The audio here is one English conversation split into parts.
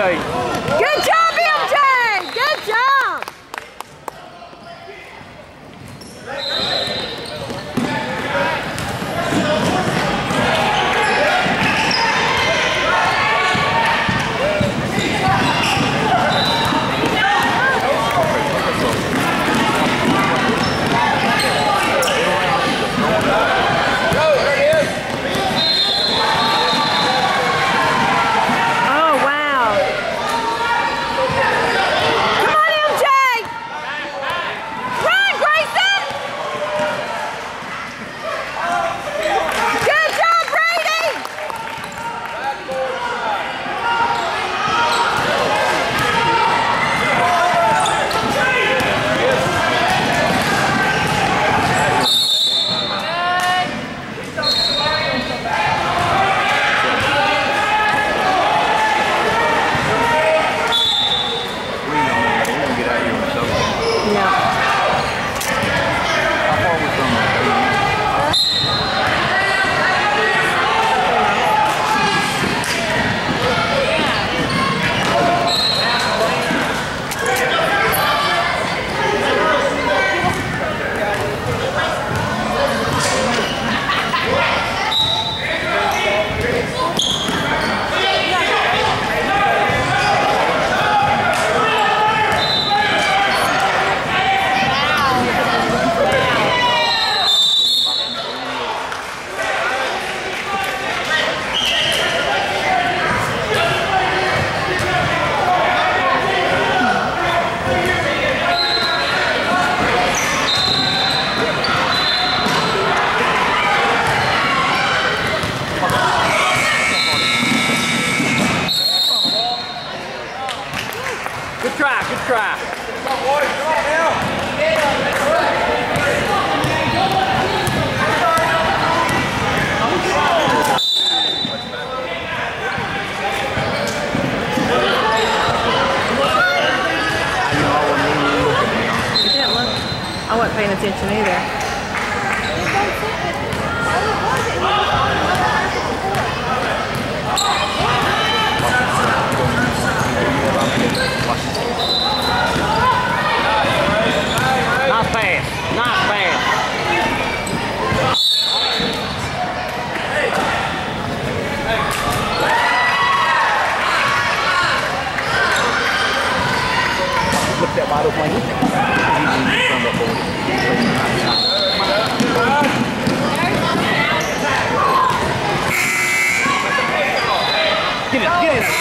Good job, wasn't paying attention either. Get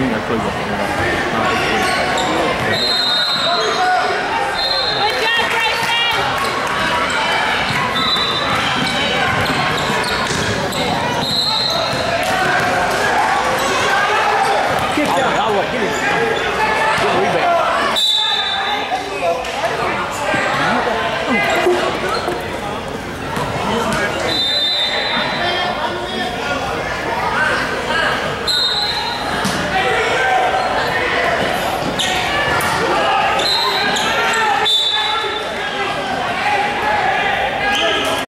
应该可 played with